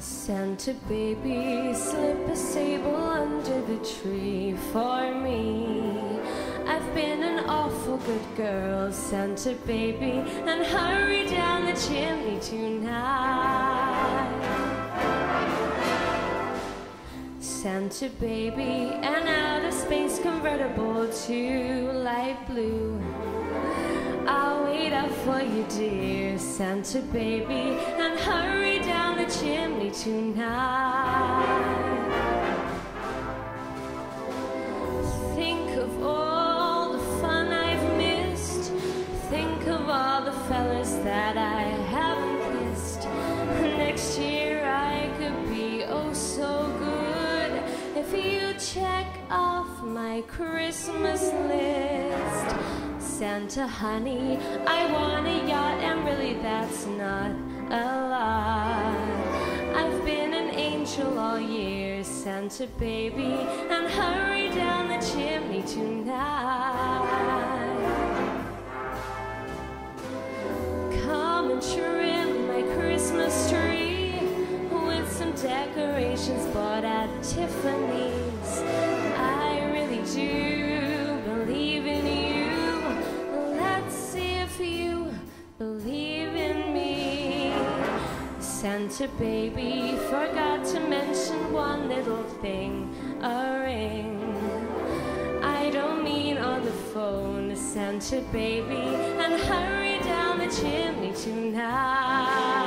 Santa baby, slip a sable under the tree for me. I've been an awful good girl, Santa baby, and hurry down the chimney tonight. Santa baby, an outer space convertible to light blue. I'll wait up for you, dear Santa baby, and hurry down the chimney tonight. Think of all the fun I've missed. Think of all the fellas that I haven't kissed. Next year I could be oh so good if you check off my Christmas list. Santa honey, I want a yacht, and really that's not a Santa baby, and hurry down the chimney tonight. Come and trim my Christmas tree with some decorations bought at Tiffany's. Santa baby forgot to mention one little thing a ring. I don't mean on the phone, Santa baby, and hurry down the chimney tonight.